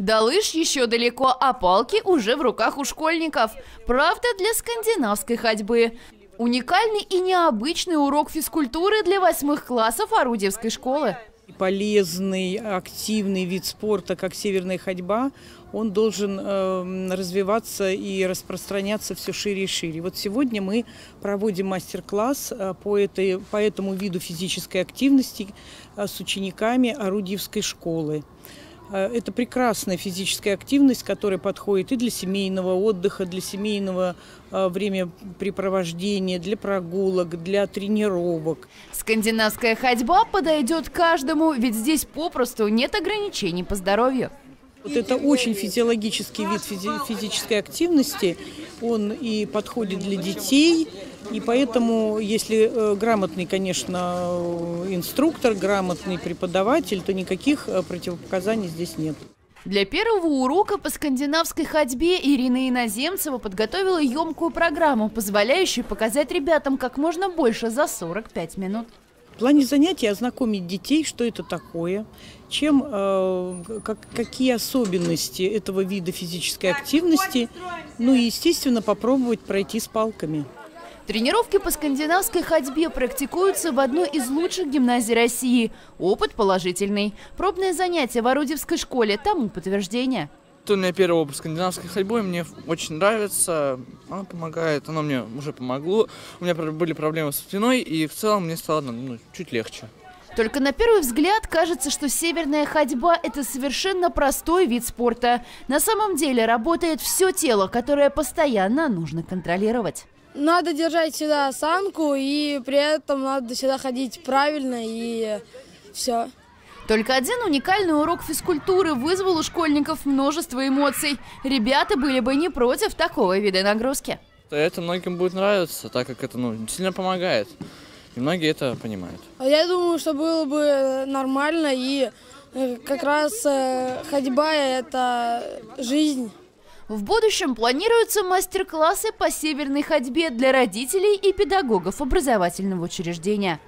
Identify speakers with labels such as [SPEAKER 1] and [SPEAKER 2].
[SPEAKER 1] До лыж еще далеко, а палки уже в руках у школьников. Правда, для скандинавской ходьбы. Уникальный и необычный урок физкультуры для восьмых классов Орудьевской школы.
[SPEAKER 2] Полезный, активный вид спорта, как северная ходьба, он должен э, развиваться и распространяться все шире и шире. Вот сегодня мы проводим мастер-класс э, по, по этому виду физической активности э, с учениками Орудьевской школы. Э, это прекрасная физическая активность, которая подходит и для семейного отдыха, для семейного э, времяпрепровождения, для прогулок, для тренировок.
[SPEAKER 1] Скандинавская ходьба подойдет каждому, ведь здесь попросту нет ограничений по здоровью.
[SPEAKER 2] Вот это очень физиологический вид физи физической активности. Он и подходит для детей, и поэтому, если э, грамотный, конечно, инструктор, грамотный преподаватель, то никаких э, противопоказаний здесь нет.
[SPEAKER 1] Для первого урока по скандинавской ходьбе Ирина Иноземцева подготовила емкую программу, позволяющую показать ребятам как можно больше за 45 минут.
[SPEAKER 2] В плане занятий ознакомить детей, что это такое, чем, э, как, какие особенности этого вида физической активности, ну и, естественно, попробовать пройти с палками.
[SPEAKER 1] Тренировки по скандинавской ходьбе практикуются в одной из лучших гимназий России. Опыт положительный. Пробное занятие в Орудьевской школе тому подтверждение.
[SPEAKER 3] Это у меня первый опыт скандинавской ходьбой, мне очень нравится, она помогает, она мне уже помогло. У меня были проблемы с спиной, и в целом мне стало ну, чуть легче.
[SPEAKER 1] Только на первый взгляд кажется, что северная ходьба – это совершенно простой вид спорта. На самом деле работает все тело, которое постоянно нужно контролировать.
[SPEAKER 4] Надо держать всегда осанку, и при этом надо всегда ходить правильно, и все.
[SPEAKER 1] Только один уникальный урок физкультуры вызвал у школьников множество эмоций. Ребята были бы не против такого вида нагрузки.
[SPEAKER 3] Это многим будет нравиться, так как это ну, сильно помогает. И многие это понимают.
[SPEAKER 4] А я думаю, что было бы нормально, и э, как раз э, ходьба – это жизнь.
[SPEAKER 1] В будущем планируются мастер-классы по северной ходьбе для родителей и педагогов образовательного учреждения.